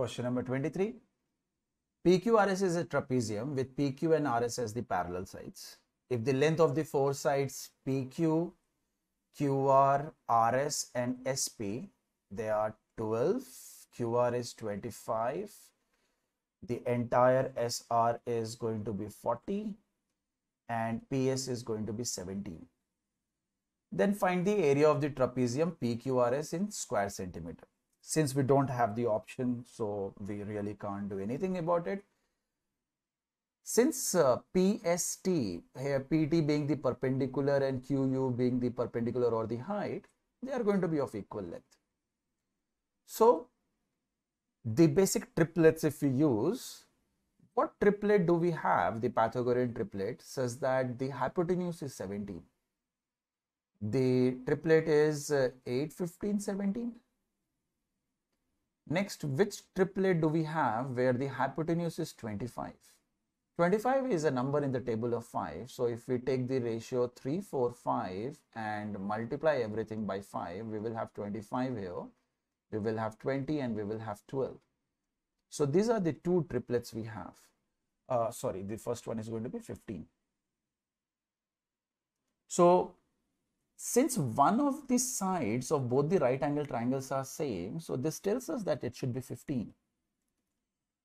Question number 23. PQRS is a trapezium with PQ and RS as the parallel sides. If the length of the four sides PQ, QR, RS and SP, they are 12, QR is 25, the entire SR is going to be 40 and PS is going to be 17. Then find the area of the trapezium PQRS in square centimeter since we don't have the option so we really can't do anything about it. Since uh, PST here PT being the perpendicular and QU being the perpendicular or the height they are going to be of equal length. So the basic triplets if we use what triplet do we have? The Pythagorean triplet says that the hypotenuse is 17 the triplet is uh, 8 15 17 Next, which triplet do we have where the hypotenuse is 25? 25 is a number in the table of 5. So if we take the ratio 3, 4, 5 and multiply everything by 5, we will have 25 here. We will have 20 and we will have 12. So these are the two triplets we have. Uh, sorry, the first one is going to be 15. So since one of the sides of both the right angle triangles are same, so this tells us that it should be 15.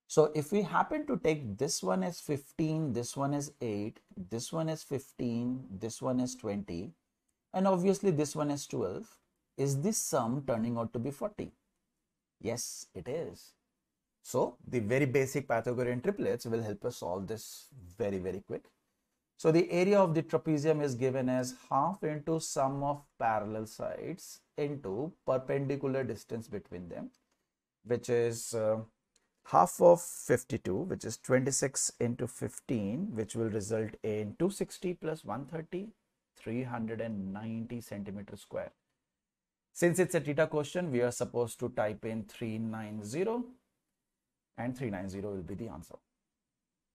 So if we happen to take this one as 15, this one is 8, this one is 15, this one is 20, and obviously this one is 12, is this sum turning out to be 40? Yes, it is. So the very basic Pythagorean triplets will help us solve this very, very quick. So the area of the trapezium is given as half into sum of parallel sides into perpendicular distance between them, which is uh, half of 52, which is 26 into 15, which will result in 260 plus 130, 390 centimeter square. Since it's a TITA question, we are supposed to type in 390 and 390 will be the answer.